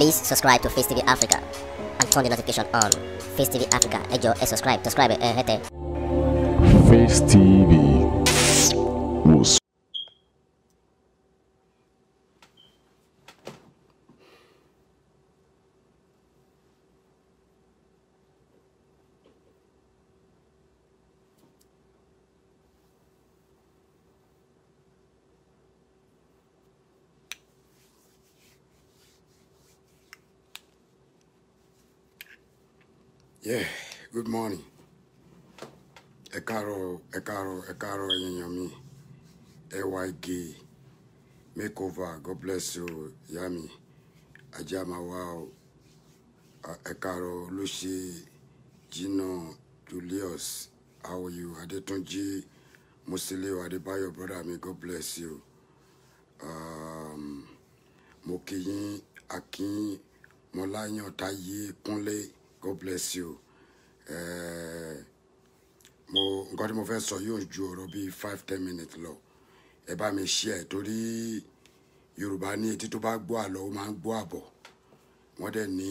Please subscribe to Face TV Africa and turn the notification on. Face TV Africa, ẹ subscribe, subscribe hẹ́tẹ̀. Face TV Yeah, good morning. Ẹ káàárọ̀, ẹ káàárọ̀. AYK makeover, God bless you, ìyá mi. Ajá máa wá o. Ẹ Olúṣe Jina Julius, how are you? Adétúnjí Musiliu Adébáyọ̀, brother mi, God bless you. Um, mo kí yín Akin Mọ́láyàn Táyé Kúnlé, God bless you. Eh, mo nǹkan tí mo fẹ́ sọ yóò ju ọ̀rọ̀ bíi five ten minutes lọ. Ẹ bá mi ṣí ẹ torí yorùbá ní etí tó bá gbọ́ àlọ́ ó máa ń gbọ́ àbọ̀. Wọ́n dẹ̀ ní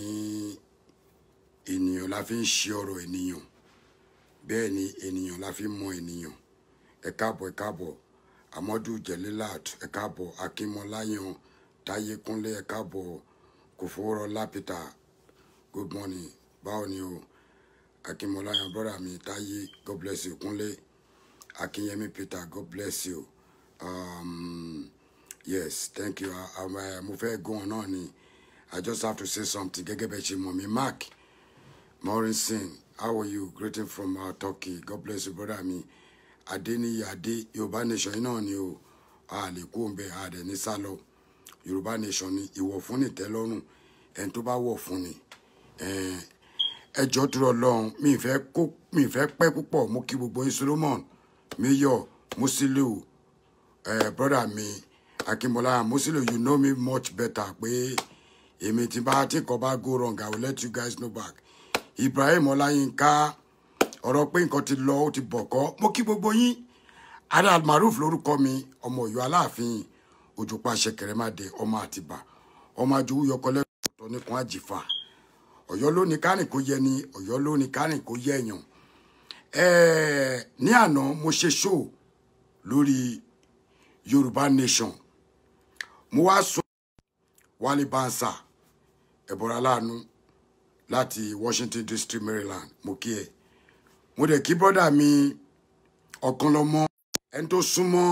ènìyàn la fi ń ṣe ọ̀rọ̀ ènìyàn. Bẹ́ẹ̀ ni ènìyàn la fi ń mọ ènìyàn. Ẹ káàbọ̀ ẹ káàbọ̀. Amadu jelilat ẹ káàbọ̀. Akínmọláyàn táyé kúnlé ẹ káàbọ̀. Kòfòrò lápítà good morning báwo ni o? Akínmọláyàn brother mi táyé god bless you kúnlé. Akínyẹmí peter god bless you. Um, yes thank you. Mo fẹ́ go on náà ni. I just have to say something. Gẹ́gẹ́ bẹ́ẹ̀ ṣe mọ̀ mi mark morrison how are you? Greeting from uh, turkey. God bless you brother mi. Adéníyí adé yorùbá nation yìí náà ni o. A lè kó ń bẹ a dẹ̀ ní sálọ yorùbá nation ni ìwọ̀ fún ni tẹ́lọ́rùn. Ẹni tó bá wọ̀ fún ni ẹjọ́ tó rọ lọ́hùn mi fẹ́ kó mi mo kí gbogbo yín solomon mayor musiliu ẹ brother mi akínbọ́lá musiliu you know me much better pé èmi tí bá tí nǹkan bá go wrong i will let you guys know back. Ibrahim ọláyínká ọ̀rọ̀ pé nǹkan ti lọ ó ti bọ̀ kọ́. Mo kí gbogbo yín. Adal maruf lórúkọ mi ọmọ ọ̀yọ́ aláàfin òjòpá ṣẹkẹrẹmàdé ọmọ àtìbà ọmọ àjòwú yọkọlẹ ọ̀tọ̀ nìkan àjìfà ọ̀yọ́ ló ní kárìn kó yẹ ni ọ̀yọ́ ló ní kárìn kó yẹ èèyàn. Ní àná mo ṣe show lórí yorùbá nation. Mo wá sọ wálé bansa ẹbọra láàánú láti washington district maryland. Mo kí ẹ. Mo dẹ̀ kí brọ́dà mi ọ̀kan lọ́mọ ẹni tó súnmọ́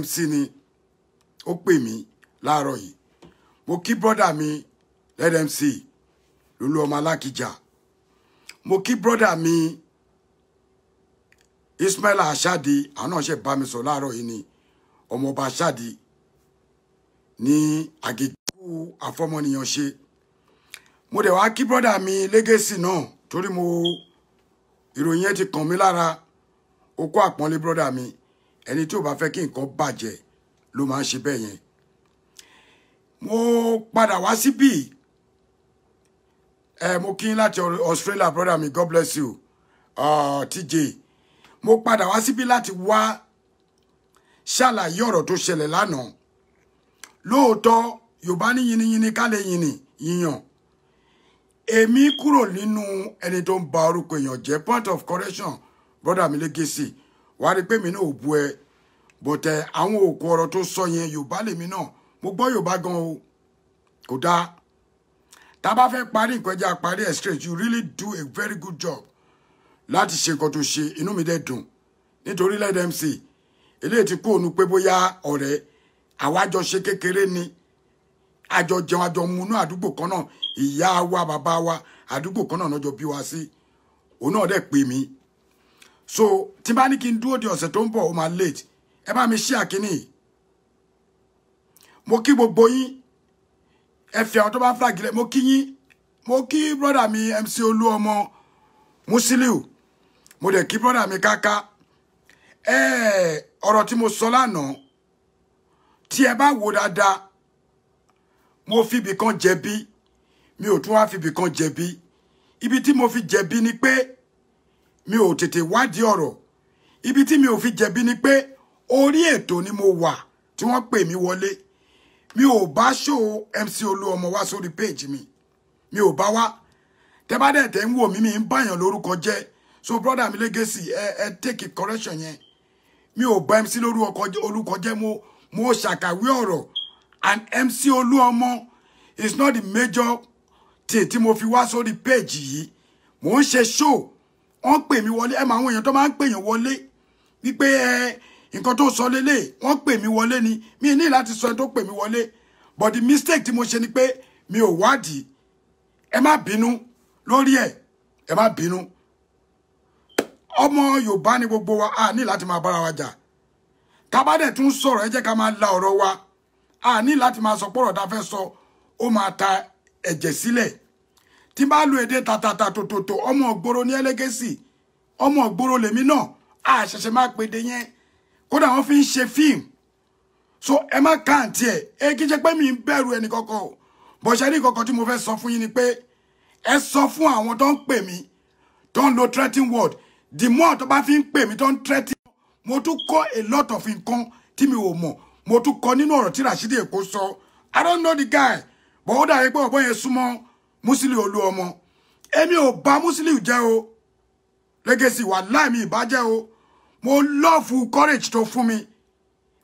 mc ni ó pè mí láàárọ̀ yìí. Mo kí brọ́dà mi led mc lolú ọmọ alákìjà mo kí brọ́dà mi ismaila asadi àwọn náà ṣe bá mi sọ láàárọ̀ yìí ni ọmọọba asadi ní àgègù àfọmọnìyàn ṣe. Mo dẹ̀ wá kí brọ́dà mi lẹ́gẹ̀sì náà torí mo ìròyìn yẹn ti kàn mí lára. Ó kó àpọ́nlé brọ́dà mi ẹni tí ò bá fẹ́ kí nǹkan bàjẹ́ ló máa ń ṣe bẹ́ẹ̀ yẹn. Mo padà wá síbí ẹ mo kí láti australia brother mi god bless you. Uh, tj mo padà wá síbí láti wá ṣàlàyé ọ̀rọ̀ tó ṣẹlẹ̀ lánàá. Lóòótọ́ yorùbá ní yiniyini ká lè yìnì yíyàn èmi kúrò nínú ẹni tó ń ba orúkọ èèyàn jẹ́ point of correction brother mi lẹ́gẹ̀sì wàá rí pé mi náà ò bu ẹ bọ̀tẹ̀ àwọn òkú ọ̀rọ̀ tó sọ yẹn yorùbá lèmi náà. Mo gbọ́ yorùbá gan o. Kò dáa tá a bá fẹ́ parí nǹkan ẹja parí ẹ̀ straight. You really do a very good job láti ṣe nǹkan tó ṣe. Inú mi dẹ̀ dùn. Nítorí led mc eléyìí ti kó òun pé bóyá ọ̀rẹ́ àwájọ ṣe kékeré ni. Àjọ jẹun àjọ munú àdúgbò kan náà. Ìyá wa bàbá wa àdúgbò kan náà lọ́jọ́ bí wa sí. Òun náà dẹ̀ pè mí. So tí bá ní kí n dúró di ọ̀sẹ̀ tó ń bọ̀ ó máa late. Ẹ bá mi ṣí àkíní mo kí gbogbo yín ẹ fi àwọn tó bá flag lẹ mo kí yín. Mo kí brother mi mc olú ọmọ musiliu. Mo dẹ̀ kí brother mi káká ẹ ọ̀rọ̀ tí mo sọ lánàá tí ẹ bá wò dáadáa mo fibì kan jẹ̀bi. Mi ò tún wá fibì kan jẹ̀bi. Ibi tí mo fi jẹ̀bi ni pé mi ò tètè wádìí ọ̀rọ̀. Ibi tí mi ò fi jẹ̀bi ni pé orí ètò ni mo wà tí wọ́n pè mí wọlé mi ò bá ṣó MC Olúọmọ wá sórí péèjì mi. Mi ò bá wá. Tẹ bá dẹ̀ tẹ̀ ń wò mi ń báyàn lórúkọ so brother mi Legacy ẹ ẹ take a correction yẹn. Mi ò bá MC lórúkọ jẹ́ mo mo ṣàkàwé ọ̀rọ̀. And MC Olúọmọ is not the major thing tí mo fi wá sórí péèjì yìí. Mò ń ṣe show. Wọ́n pè mí wọlé. Ẹ mọ àwọn èèyàn tó máa ń pèyàn wọlé. Wípé ẹ nǹkan tó sọ lélẹ̀ wọ́n pè mí wọlé ni. Mi ní láti sọ ẹni tó pè mí wọlé. But the mistake tí mo ṣe ni pé mi ò wádìí. Ẹ má bínú lórí ẹ. Ẹ má bínú. Ọmọ Yorùbá ni gbogbo wa a ní láti máa bára wa jà. Tábàdẹ̀ tún sọ̀rọ̀ ẹ jẹ́ ká máa la ọ̀rọ̀ wa. A ní láti máa sọ pọ̀rọ̀ tá fẹ́ sọ ó máa ta ẹ̀jẹ̀ sílẹ̀. Tí bá lu èdè tàtàtà tòtòtò ọmọ ògbóró ní Legacy ọmọ ògbóró lèmi náà. A ṣẹ̀ṣẹ̀ máa pèdè yẹn kódà wọ́n fi ń ṣe fíìmù. So ẹ má káàntì ẹ. Ẹ kí ṣe pé mi ń bẹ̀rù ẹnì kankan o. Bọ̀ṣẹ́ ní kankan tí mo fẹ́ sọ fún yín ni pé ẹ sọ fún àwọn tó ń pè mí tó ń lo threatening word. The more tó bá fi ń pè mí tó ń threaten mo tún kọ́ a lot of nǹkan tí mi ò mọ̀. Mo tún kọ́ nínú ọ̀rọ̀ tí Rashidi Èkó sọ. I don't know the guy but ó dàbí pé ọ̀bọ yẹn súnmọ́ Musiliu Olúọmọ èmi ò bá Musiliu jẹ́ o. Legacy wà láì mi ìbàjẹ́ o mo love courage tó fún mi.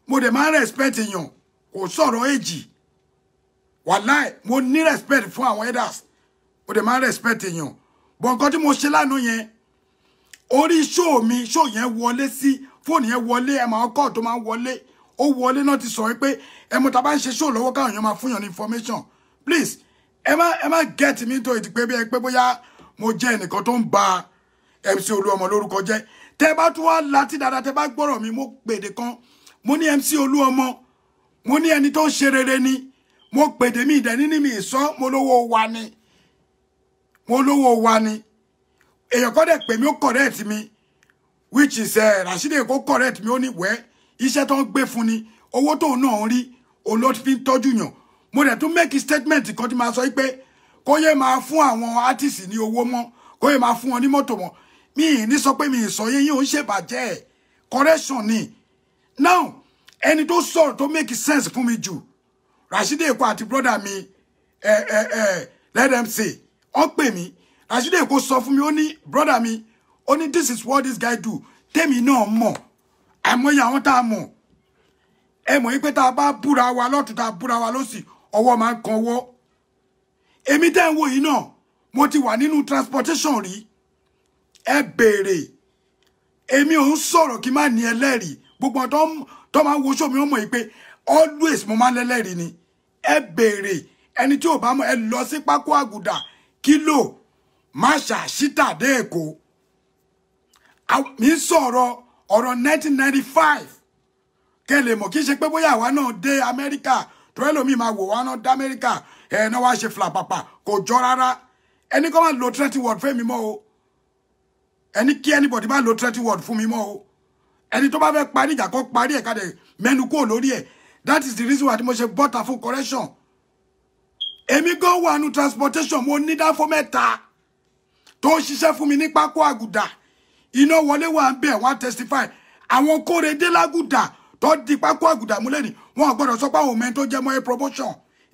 Mo dẹ̀ máa respect èèyàn. Kò sọ̀rọ̀ èjì. Wàláì mo ní respect fún àwọn elders. Mo dẹ̀ máa respect èèyàn. Bọ̀ nǹkan tí mo ṣe lánàá yẹn orí show mi show yẹn wọlé sí fóònù yẹn wọlé ẹ máa kọ́ tó máa wọlé. Ó wọlé náà ti sọ pé ẹ mo ta bá ń ṣe show lọ́wọ́ káwọn èèyàn máa fún information. Please ẹ má ẹ má get mi tó ìdí pé bí ẹ pé bóyá mo jẹ́ ẹnìkan tó ń ba MC Olúọmọ lórúkọ jẹ́ tẹ bá tún wá láti dáadáa tẹ bá gbọ́rọ̀ mi mo pèdè kan. Mo ní MC Olúọmọ. Mo ní ẹni tó ń ṣe rere ni. Mo pèdè mi ìdẹ́ni ní mi ìsọ́ mo lówó wa ni. Mo lówó wa ni. Èèyàn kọ́ dẹ̀ pè mí ó correct mi which is uh, Rashidi Èkó correct mi ó ní wẹ́ iṣẹ́ tó ń gbé fún ni owó tóun náà ń rí òun ló fi ń tọ́jú yàn. Mo dẹ̀ tún make statement kan tí máa sọ pé kó yẹ máa fún àwọn artist ní owó mọ́ kó yẹ máa fún wọn ní mọ́tò mọ́ mi ì ní sọ pé mi ì sọ yẹn yóò ń ṣèbàjẹ́. Correction ni. Now ẹni tó sọ̀rọ̀ tó make sense fún mi jù Rashidi Èkó àti brother mi ẹ ẹ ẹ let them say ọ pè mí. Rashidi Èkó sọ fún mi ó ní brother mi ó ní this is what this guy do. Tèmi náà mọ̀. Àìmọye àwọn tá a mọ̀. Ẹ mọ̀ yí pé tá a bá búra wa lọ́tún tá a búra wa lọ́sì ọwọ́ máa ń kan ọwọ́. Èmi tẹ́ ń wò yìí náà mo ti wà nínú transportation rí ẹ béèrè èmi ò ń sọ̀rọ̀ kí n má ní ẹlẹ́rìí. Gbogbo ọ̀tọ́ tó máa wo sómi ọmọ yìí pé always mo máa lẹ́lẹ́rìí ni. Ẹ ẹni tí ò bá mọ̀ ẹ lọ sí pákó àgùdà. Kílò máṣà ṣítà dé èkó. Mi sọ̀rọ̀ ọ̀rọ̀ 1995 kẹ́ lè mọ̀ kí n ṣe pé bóyá àwa náà dé amẹ́ríkà tó ẹ lómi máa wò wá náà dé amẹ́ríkà ẹ̀ náà wá ṣe flapapa kò jọ rárá. Ẹni kọ́ máa lo thirty word fún mi mọ́ o ẹni kí anybody máa lo thirty word fún mi mọ́ o. Ẹni tó bá fẹ́ parí ìjà kó parí ẹ̀ káde mẹ́nu kúrò lórí ẹ̀. That is the reason why mo ṣe bọ́ta fún correction. Èmi gan wà nù transportation mo ní dáfọ́ mẹ́ta tó ń ṣiṣẹ́ fún mi ní pákó àgùdà. Iná wọlé wà ń bẹ̀ wọ́n testify. Àwọn kórèdé lágùdà tó di pákó àgùdà múlẹ̀ ni wọ́n gbọ́dọ̀ sọ pé àwọn òmìn tó jẹ́ mọ́ promotion.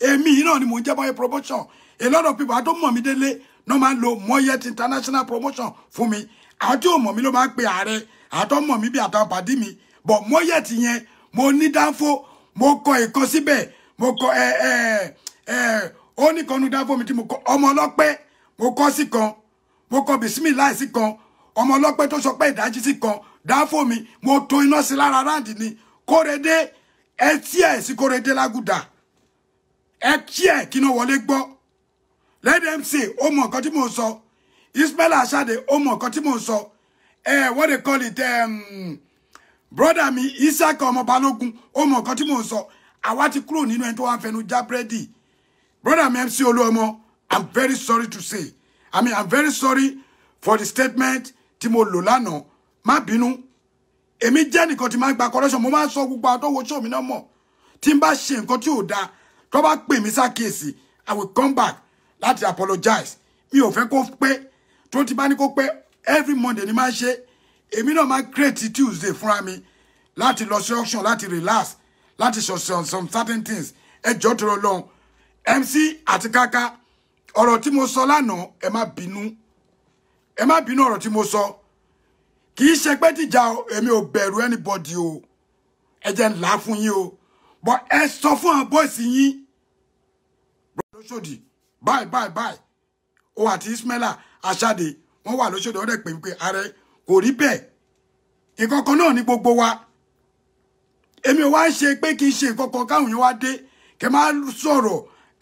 Èmi náà ni mò ń jẹ́ mọ́ promotion. A lot of people àtọ́ mọ̀ mí délé náà máa ń lo moyet international promotion fún mi. Àwọn tí ò mọ̀ mí ló máa ń pe ààrẹ àtọ́ mọ̀ mí bí àtàwọn pàdé mi. But moyet yẹn mo ní dáńfó mo kọ ìkan síbẹ̀ mo kọ ẹ ẹ ẹ ó ní kan nu dáńfó mi tí mo kọ ọmọ ọlọ́pẹ́ mo kọ sí kan mo kọ bisimilahi sí kan ọmọ ọlọ́pẹ́ tó sọ pé ìdájí sí kan dáńfó mi mo to iná sí lára ráǹdì ni. Kórede ẹ tí ẹ sí kórede ẹ kí ẹ kí náà wọlé gbọ́ let them say ó mọ nǹkan tí mò ń sọ. Ismail Asade ó mọ nǹkan tí mò ń ẹ what they call it um, brother mi Isaka ọmọ Balógun ó mọ nǹkan tí mò ń sọ. Àwa ti kúrò nínú ẹni tó wà ń fẹnu já búrẹ́dì. Brother mi MC Olúọmọ I'm very sorry to say. I mean I'm very sorry for the statement tí mo lò lánàá. Má bínú. Èmi jẹ́ nìkan tí máa ń gba correction. Mo máa ń sọ gbogbo àwọn tó wo show mi náà mọ̀. Tí n bá ṣe nǹkan tí ò dáa tó bá pè mí sákèsì I will come back láti apologize. Mi ò fẹ́ kó pé tó ti bá ní kó pé every Monday ni máa ṣe. Èmi náà máa create Tuesday fúnra mi láti lọ sí auction láti relax láti sọ some certain things. Ẹjọ́ tó lọ lọ́hùn MC àti Kaka ọ̀rọ̀ tí mo sọ lánàá ẹ má bínú. Ẹ má bínú ọ̀rọ̀ tí mo sọ. Kì í ṣe pé tìjà o, èmi ò bẹ̀rù anybody o. Ẹ jẹ́ ń là á fún yín o. But ẹ sọ fún àwọn bọ́ọ̀sì yín. Lóṣòdì báyìí báyìí báyìí. O àti Ismaila Aṣáde wọ́n wà lóṣòdì wọ́n dẹ̀ pè pé ààrẹ kò rí bẹ́ẹ̀. Nǹkan kan náà ní gbogbo wa. Èmi ò wá ṣe pé kì í ṣe nǹkan kan káwọn èèyàn wá dé. Kẹ máa sọ̀rọ̀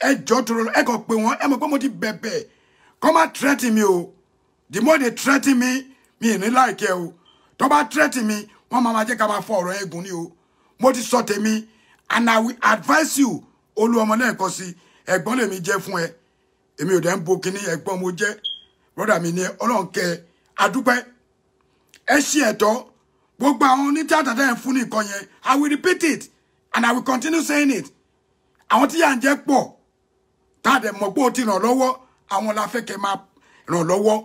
ẹjọ́ lọ ẹ pé wọ́n ẹ mọ̀ pé mo ti bẹ̀bẹ̀. Kọ́ máa tírẹ́tì mi o. The more they threaten me mi ì ní láìkẹ́ o. Tó bá threaten mi wọ́n máa ma jẹ́ ká máa fọ ọ̀rọ̀ ẹ̀gùn ni o. Mo ti sọ tèmi and I will advise you olú ọmọ lẹ́ẹ̀kan sí ẹ̀gbọ́n lèmi jẹ́ fún ẹ èmi ò dẹ̀ ń bo kínní ẹ̀gbọ́n mo jẹ́. Brọ́dà mi ní ọlọ́run kẹ adúpẹ́ ẹ ṣí ẹ̀tọ́. Gbogbo àwọn onítìátà tẹ́ fún ní nǹkan yẹn I will repeat it and I will continue saying it. Àwọn tí yà ń jẹ́ pọ̀ tá a dẹ̀ mọ̀ pé o ti ràn lọ́wọ́ àwọn la fẹ́ kẹ́ máa ràn lọ́wọ́.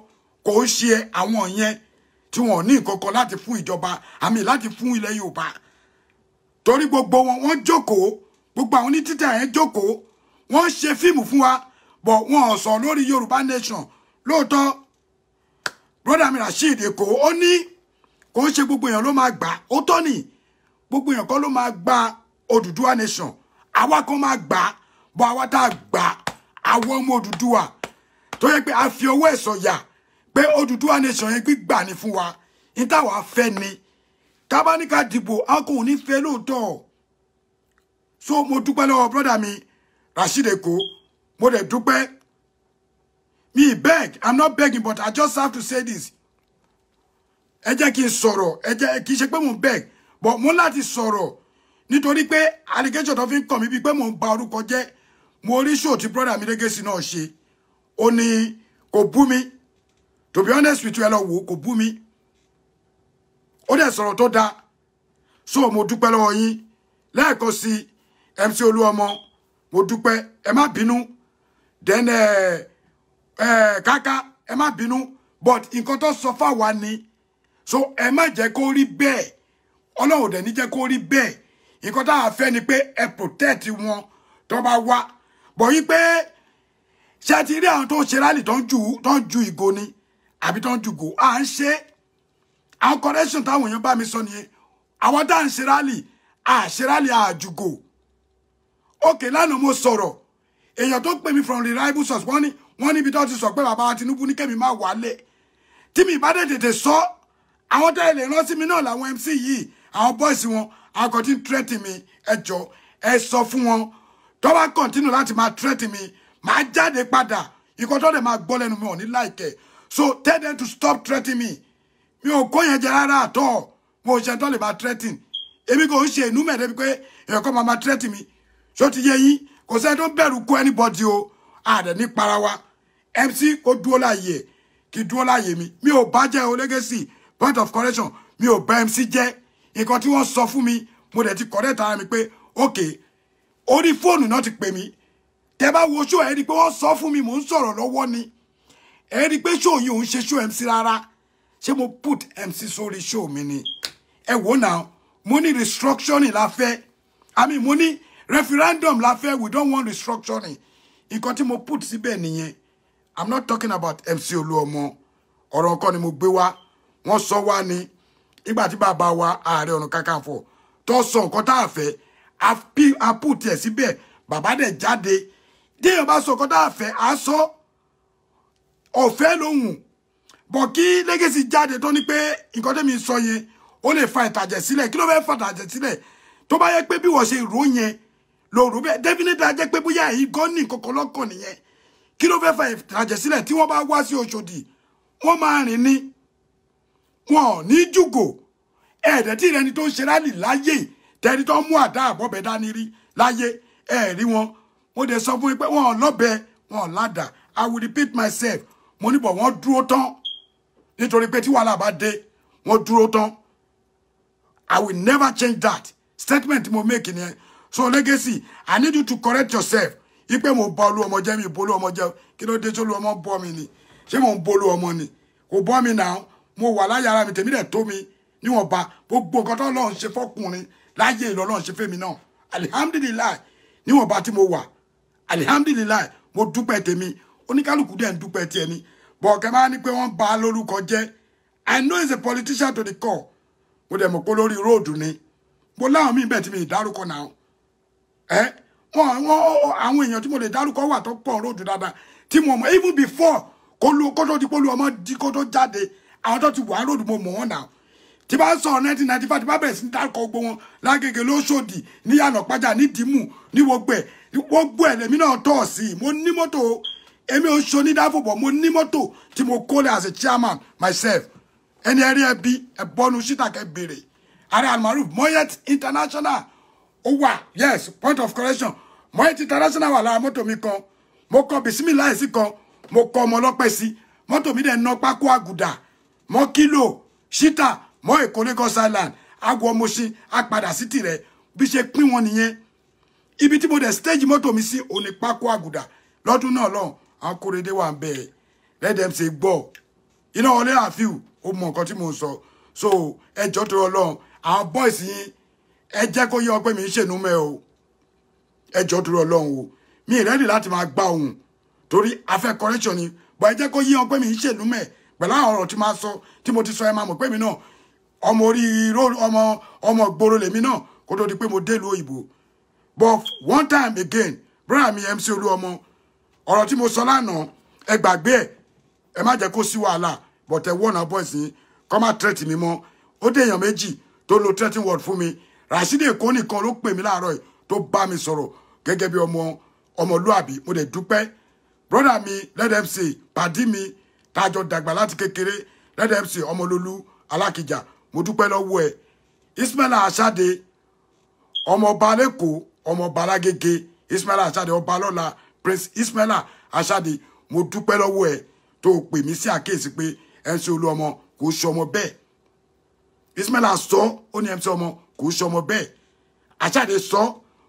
Kò ń ṣe àwọn yẹn tí wọn ò ní kan láti fún ìjọba àmì láti fún ilẹ̀ Yorùbá. Torí gbogbo wọn wọ́n jókòó gbogbo àwọn onítìátà yẹn jókòó wọ́n ṣe fíìmù fún wa bọ̀ wọn sọ lórí Yorùbá nation. Lóòótọ́ brother mi Rasheed Èkó ó ní kò ń ṣe gbogbo èèyàn ló máa gbà. Ó tọ́ ni gbogbo èèyàn kọ́ ló máa gba Odùduwà nation. Àwa kan máa gbà bọ́ àwa tá a gbà àwọn ọmọ Odùduwà. Tó yẹ pé a fi owó ẹ̀ sọ̀yà pé Odùduwà nation yẹn gbígbà ni fún wa. Ní táwa fẹ́ ni. Tábánikà dìbò a ní fẹ́ lóòótọ́. So mo dúpẹ́ lọ́wọ́ brother mi Rasheed Èkó mo dẹ̀ dúpẹ́. Mi beg i'm not begging but i just have to say this. Ẹ jẹ́ kí n sọ̀rọ̀. Ẹ jẹ́ kí n mo beg but mo láti sọ̀rọ̀. Nítorí pé allegation tó fi ń kàn mí mo ń ba orúkọ jẹ́ mo rí show tí brother mi Legacy náà ṣe. Ó ní kò mi. To be honest with you ẹ lọ wò kò bú mi. Ó dẹ̀ sọ̀rọ̀ tó dáa. So mo dúpẹ́ lọ́wọ́ yín. Lẹ́ẹ̀kan sí MC Olúọmọ mo dúpẹ́. Ẹ má bínú then ẹ ẹ Kaka ẹ má bínú but nǹkan tó sọ fáwa ni so ẹ má jẹ́ kó rí bẹ́ẹ̀. Ọlọ́run dẹ̀ ní jẹ́ kó rí bẹ́ẹ̀. Nǹkan a fẹ́ ni pé ẹ protect wọn tó bá wá. Bọ̀ yí pé ṣé ti rí àwọn tó ṣe rálì tó ń ju tó ń ju ìgò ni àbí tó ń ju ìgò? À ń ṣe. Àwọn correction táwọn èèyàn bá mi sọ nìyẹn. Àwọn tá à ń ṣe rálì à ṣe rálì òkè lánàá mo sọ̀rọ̀ èèyàn tó pè mí from reliable source wọ́n ní wọ́n níbi tó ti sọ pé bàbá Tinubu ní kẹ́mi má wálé. Tí mi bá dé tètè sọ àwọn tẹ́lẹ̀ lè rán sí mi náà làwọn MC yìí àwọn bọ́ìsì wọn kan tí ń tírẹ́tì mi. Ẹ jọ ẹ sọ fún wọn. Tó bá kọ̀ntínú láti máa tírẹ́tì mi máa jáde padà. Ikọ̀ tó dẹ̀ máa gbọ́ lẹ́nu mi ò ní láìkẹ́ so tell them to stop threatening me. Mi ò kó yẹn jẹ rárá àtọ́ mo ò ṣe tó lè máa threatening. Èmi kò ń ṣe ìnú mẹ́ẹ̀ẹ́dẹ́ bí pé èèyàn kan máa máa threatening mi. Ṣó ti yé yín kò sẹ́ni tó bẹ̀rù kó anybody o. Àdẹ̀ ní para wa. MC kó dúró láàyè kí dúró láàyè mi. Mi ò bá jẹ́ o Legacy. Point of correction. Mi ò bá MC jẹ́. Nǹkan tí wọ́n sọ fún mi mo dẹ̀ ti correct ara mi pé ok orí fóònù náà ti pè mí. Tẹ bá wo show ẹ rí i pé wọ́n sọ fún mi mò ń sọ̀rọ̀ lọ́wọ́ ni. Ẹ rí i pé show yìí ò ń ṣe show MC rárá. Ṣé mo put MC sórí show mi ni? Ẹ wò náà. Mo ní restructuring la fẹ́. Mean mo ní referendum la fẹ́ we don't want restructuring. Nǹkan tí mo put síbẹ̀ nìyẹn. I'm not talking about MC Olúọmọ. Ọ̀rọ̀ kan ni mo gbé wá. Wọ́n sọ wá ní nígbà tí bàbá wa ààrẹ ọ̀nà kakanfò tó sọ nǹkan tá a fẹ́ put ẹ̀ síbẹ̀. Bàbá dẹ̀ jáde. Déèyàn bá sọ nǹkan tá a fẹ́ a sọ. Ọ̀fẹ́ lóhùn bọ̀ kí Legacy jáde tó ní pé nǹkan tẹ́mi sọ yẹn ó lè fa ìtàjẹ̀ sílẹ̀ kí ló fẹ́ fa ìtàjẹ̀ sílẹ̀ tó bá yẹ pé bí wọ́n ṣe rò yẹn ló rò bẹ́ẹ̀. Definitely ajẹ́ pé bóyá èyí gan ní nǹkan kan lọ́kàn nìyẹn. Kí ló fẹ́ fa ìtàjẹ̀ sílẹ̀ tí wọ́n bá wá sí Òṣòdì wọ́n máa rìn ní wọn ní jùgò ẹ̀ẹ́dẹ̀ tí tó ń ṣe rálì láyé tẹ́ni tó ń mú àdá àbọ̀bẹ̀ dání rí láyé. Ẹ̀ẹ́rí wọn. Mo dẹ̀ sọ fún pé wọn lọ́bẹ wọn ò I will repeat myself. Mo níbọ̀ wọ́n dúró tán. Nítorí pé tí wàhálà bá dé wọ́n dúró tán. I will never change that. Statement mo make nìyẹn so Legacy I need you to correct yourself. Ipe mo bá olú ọmọ jẹ́ mi bolú ọmọ jẹ́ kí ló dé tí olú ọmọ bọ́ mi ni? Ṣé mo ń bolú ọmọ ni? Kò bọ́ mi náà. Mo wà láyé ara mi tèmi dẹ̀ tó mi níwọ̀nba. Gbogbo nǹkan tó lọ́n ṣe fọ́kùnrin láyé ìlọ́ lọ́n ṣe fẹ́mi náà. Alihamdulilayi níwọ̀nba tí mo wà. Alihamdulilayi mo dúpẹ́ tèmi. Oníkálukú dẹ̀ ń dúpẹ́ tiẹ̀ ni. Bọ̀ọ̀kẹ́ máa ní pé wọ́n bà á lórúkọ I know he's a politician to the core. Mo dẹ̀ mọ̀ pé lórí róòdù ni. Mo láwọn míì bẹ́ẹ̀ tí mi ì dárúkọ ẹ wọn wọn àwọn èèyàn tí mo lè dárúkọ wà tó pọ̀ róòdù dáadáa tí mo mọ̀ even before kó lu kó tó di kó lu ọmọ di kó tó jáde àwọn tó ti wà róòdù mo mọ̀ wọ́n náà. Tí bá sọ nineteen ninety five tí bá bẹ̀rẹ̀ sí ní dárúkọ gbogbo wọn lágége lóṣòdì ní yànà pàjá ní dìímù ní gbogbo ẹ̀ gbogbo ẹ̀ lèmi náà tọ̀ sí i. Mo ní mọ́tò èmi ò ṣo ní dáfòbọ̀ mo ní mọ́tò tí mo kólé as a chairman myself. Ẹni ẹrí ẹbí ẹbọnu sísàkẹ́ béèrè ààrẹ almaruf moyet international ó wà. Yes point of correction. Moyet international wà lára mọ́tò mi kan. Mo kọ bisimilayi sí kan. Mo kọ ọmọ ọlọ́pẹ́ sí. Mọ́tò mi dẹ̀ ná pákó àgùdà. Mọ́ kílò ṣítà. Mọ́ èkó lagos island. Aago ọmọṣin apàdà sí tirẹ̀. Bí ṣe pín wọn nìyẹn. Ibi tí mo dẹ̀ stage mọ́tò mi sí òní pákó àgùdà. Lọ́dún náà lọ́hùn àwọn kórèdé wà ń bẹ̀. Them say gbọ́. Iná wọlé àfíù ó mọ nǹkan tí mo sọ. So ẹjọ́ tó rọ lọ́hùn àwọn boys yín ẹ kó yé ọ mi ń ṣènú mẹ́ o. Ẹjọ́ tó rọ lọ́hùn o. Mi ìrẹ́dì láti máa gbá ohun torí afẹ́ correction ni. Bọ̀ ẹ kó yé ọ mi ń ṣènú mẹ́ pẹ̀lú àwọn ọ̀rọ̀ tí máa sọ tí mo ti sọ ẹ máa mọ̀ pé mi náà ọmọ orí ọmọ ọmọ gbòòrò lèmi náà kó tó di pé mo délùú òyìnbó. But one time again brother mi MC Olúọmọ ọ̀rọ̀ tí mo sọ lánàá ẹ gbàgbé ẹ̀. Ẹ má jẹ́ kó sí wàhálà but ẹ wọ́n náà boys yín kọ́ má threat mi mọ́. Ó dé èèyàn méjì tó lo threatening word fún mi Rasheed Èkó nìkan ló pè mí láàárọ̀ yìí tó bá mi sọ̀rọ̀ gẹ́gẹ́ bí ọmọ ọmọlúàbí. Mo dẹ̀ dúpẹ́. Brother mi say pàdí mi tájọ dàgbà láti kékeré. Say ọmọlólú alákìjà mo dúpẹ́ lọ́wọ́ ẹ̀. Ismaila Asade ọmọ ọba lẹ́kọ̀ọ́ ọmọ ọba alágége Ismaila Asade ọba lọ́la Prince Ismaila Asade mo dúpẹ́ lọ́wọ́ ẹ̀ tó pè mí sí àkíyèsí pé MC Olúọmọ kò ṣọmọ bẹ́ẹ̀. Ismaila sọ ó ní MC ọmọ kò ṣọmọ bẹ́ẹ̀. Asade sọ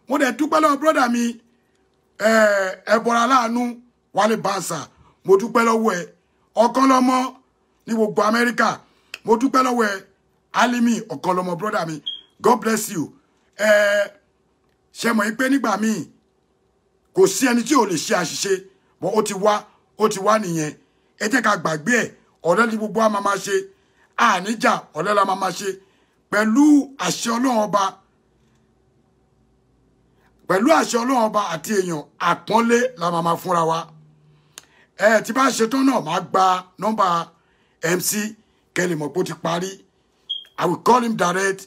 mo dẹ̀ dúpẹ́ lọ́wọ́ brọ́dà mi. Ẹ̀bọ̀ra láàánú Wálé Bansa mo dúpẹ́ lọ́wọ́ ẹ̀. Ọ̀kan lọ́mọ ní gbogbo Amẹ́ríkà mo dúpẹ́ lọ́wọ́ ẹ̀. Alimi ọ̀kan lọ́mọ brọ́dà mi. God bless you. Ṣe mọ̀ pé nígbà míì kò sí ẹni tí ò lè ṣe àṣìṣe bọ́ ó ti wá ó ti wá nìyẹn. Ẹ jẹ́ ká gbàgbé ẹ̀ ọ̀rẹ́ ní gbogbo wa máa máa ṣe. Àníjà ọ̀rẹ́ la máa máa ṣe pẹ̀lú àṣẹ ọlọ́run ọba pẹ̀lú àṣẹ ọlọ́run àti èèyàn àpọ́nlé la máa máa fúnra wa. Ẹ tí bá ṣetán náà máa gba nọ́mbà MC kẹ́lẹ̀ mọ̀ pé ó ti parí. I will call him direct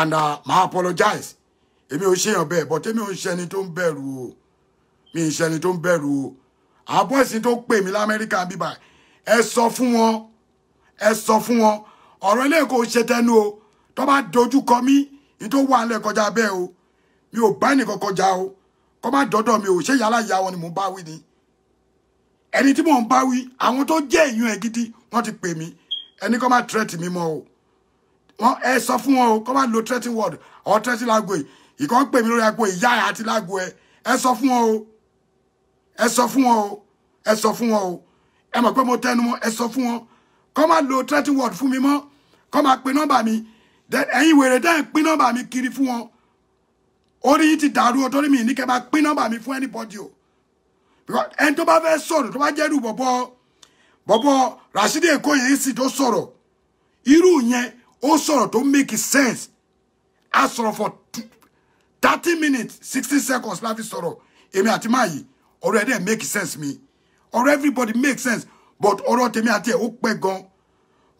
and uh, ma apologize. Èmi ò ṣèyàn bẹ́ẹ̀ but èmi ò ń ṣẹni tó ń bẹ̀rù o. Mi ń ṣẹni tó ń bẹ̀rù o. Àwọn bọ́ọ̀sì tó pè mí lamẹ́ríkà bíbá ẹ sọ fún wọn ẹ sọ fún wọn ọ̀rọ̀ ilé kò ṣe tẹnu o. Tó bá dojú kọ mí ní tó wà nílẹ̀ kọjá bẹ́ẹ̀ o. Mi ò bá ẹnìkan kọjá o. Kọ́ má dọ́dọ̀ mi ò ṣé yàrá ìyá wọn ni mò ń bá wí ni? Ẹni tí mò ń bá wí àwọn tó jẹ́ èèyàn ẹ̀ gidi wọ́n ti pè mí. Ẹni kọ́ má threat mi mọ́ o. Wọn ẹ sọ fún wọn o kọ́ máa lo threatening word or threatening language. Ìkọ́ pè mí lórí agbo ìyá ẹ̀ àti lágbo ẹ. Ẹ sọ fún wọn o. Ẹ sọ fún wọn o. Ẹ sọ fún wọn o. Ẹ mọ̀ pé mo tẹnu mọ́ ẹ sọ fún wọn kọ́ máa lo threatening word fún mi mọ́. Kọ́ máa pe nọ́mbà mi. Ẹ̀yin wèrè dẹ́n pín nọ́mbà mi kiri fún wọn. Orí yìí ti dàrú o torí mi ní kẹ́ máa pín nọ́mbà mi fún anybody o. Ẹni tó bá fẹ́ sọ̀rọ̀ tó bá jẹ́rù bọ̀bọ̀ bọ̀bọ̀ Rasheed Èkó yẹn sì tó sọ̀rọ̀ irú yẹn ó sọ̀rọ̀ tó make sense. A sọ̀rọ̀ for thirty minutes sixty seconds la fi sọ̀rọ̀. Èmi àti máa yìí ọ̀rọ̀ ẹ̀ dẹ̀ make sense mi. Ọ̀rọ̀ everybody make sense but ọ̀rọ̀ tèmi àti ẹ̀ ó pẹ́ gan.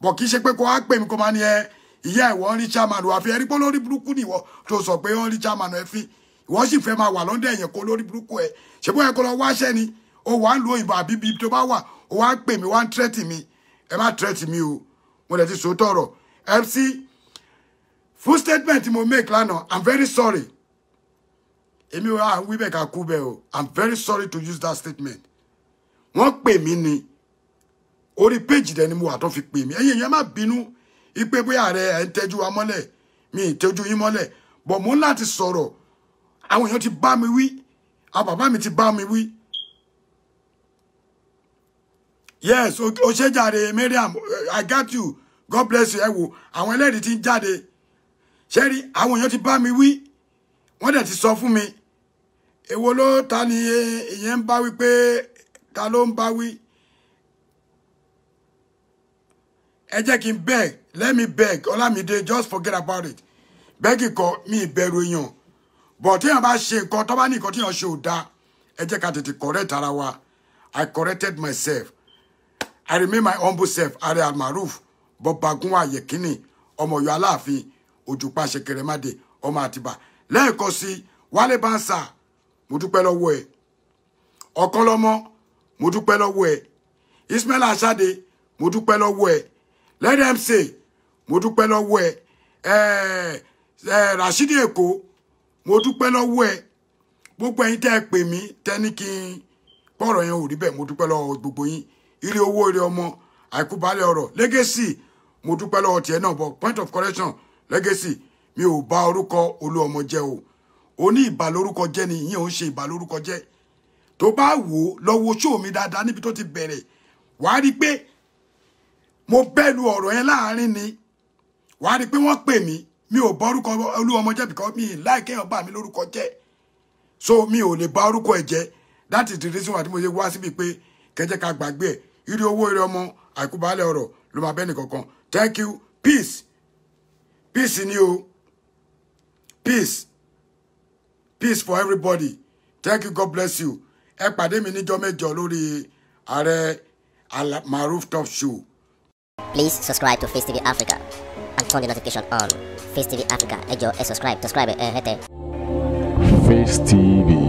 But kì í ṣe pé kó wá pè mí kó máa ní ẹ ìyá ìwọ ń chairman wà fi ẹrí pé lórí burúkú ni ìwọ tó sọ pé rí chairman ẹ fi. Ìwọ sì fẹ́ máa wà lọ́ndẹ̀ yẹn kó lórí burúkú ẹ. Ṣe bóyá kó lọ wáṣẹ́ ni? Ó wà ń lo òyìnbó àbí ibi tó bá wà ó wá pè mí wá ń tírẹ́tì mi. Ẹ má tírẹ́tì mi o. Mo lè ti sòótọ́ ọ̀rọ̀. MC full statement mo make lánàá. I'm very sorry. Èmi ò à ń wí bẹ́ẹ̀ ká bẹ́ẹ̀ o. I'm very sorry to use that statement. Wọ́n pè mí ni orí péjì dẹ̀ ni mo wà tó fi pè mí. Ẹ̀yin èèyàn má bínú. Ipe bóyá rẹ ẹ̀ ń tẹ́jú wa mọ́lẹ̀. Mi ì tẹ́jú yín mọ́lẹ̀. Bọ̀ mo ń láti sọ̀rọ̀. Àwọn èèyàn ti bá mi wí. Àwọn bàbá mi ti bá mi wí. Yes oṣèjàre Mariam. I got you. God bless you. Ẹ wò àwọn ẹlẹ́rìí ti ń jáde. Ṣẹ́rí àwọn èèyàn ti bá mi wí. Wọ́n dẹ̀ ti sọ fún mi. Èwo ló ta ni ìyẹn ń bá wí pé ta ló ń bá wí ẹ jẹ́ kí n beg let me beg Ọlámídé just forget about it. Bẹ́ẹ̀kì kọ mi ìbẹ̀rù èèyàn. But téèyàn bá ṣe nǹkan tó bá ní nǹkan téèyàn ṣe ò dáa ẹ jẹ́ ká tètè correct ara wa. I corrected myself. I remain my humble self. Ààrẹ Almaroof Bọ́bagún Àyẹ̀kínní ọmọ Ọ̀yọ́ Aláàfin Òjùpá Ṣẹ̀kẹ̀rẹ̀mádé ọmọ Àtìbà. Lẹ́ẹ̀kan sí Wálé Bánsà mo dúpẹ́ lọ́wọ́ ẹ̀. Ọ̀kánlọ́mọ mo dúpẹ́ lọ́wọ́ ẹ̀. Ismail Asade mo dúpẹ́ lọ́wọ́ ẹ̀ let them say mo dúpẹ́ lọ́wọ́ ẹ̀. Ẹ̀ ẹ̀ Rashidi Èkó mo dúpẹ́ lọ́wọ́ ẹ̀. Gbogbo ẹ̀yin tẹ́ ẹ pè mí tẹ́ ní kí n mo dúpẹ́ lọ́wọ́ gbogbo yín. Ire owó ire ọmọ àìkúbalẹ̀ ọ̀rọ̀. Legacy mo dúpẹ́ lọ́wọ́ tiẹ̀ náà but point of correction legacy mi ò bá orúkọ olú ọmọ jẹ́ o. Ó ní ìbà lórúkọ jẹ́ ni ìyẹn ò ń ṣe ìbà lórúkọ jẹ́. Tó bá wò ó lọ́wọ́ ṣó mi dáadáa níbi tó ti bẹ̀rẹ̀ wàá rí i mo bẹ́ẹ̀lu ọ̀rọ̀ yẹn láàárín ni. Wàá rí i pé wọ́n pè mí. Mi ò bá orúkọ olú ọmọ jẹ́ because mi ì láì kéèyàn bá mi lórúkọ jẹ́. So mi ò lè bá orúkọ ẹ̀ jẹ́. That is the reason why mo ṣe wá síbi pé kẹjẹ ká gbàgbé ẹ̀. Ire owó ire ọmọ àìkúbalẹ̀ ọ̀rọ̀ ló máa bẹ́ẹ̀ nìkankan thank you. Peace. Peace ni o. Peace. Peace for everybody. Thank you. God bless you. Ẹ pàdé mi níjọ́ mẹ́jọ lórí Ààrẹ Almaroof Top Show. Please subscribe to Face TV Africa and turn the notification on. Face TV Africa, jọ̀ọ́ ẹ subscribe, subscribe. Eh, Face TV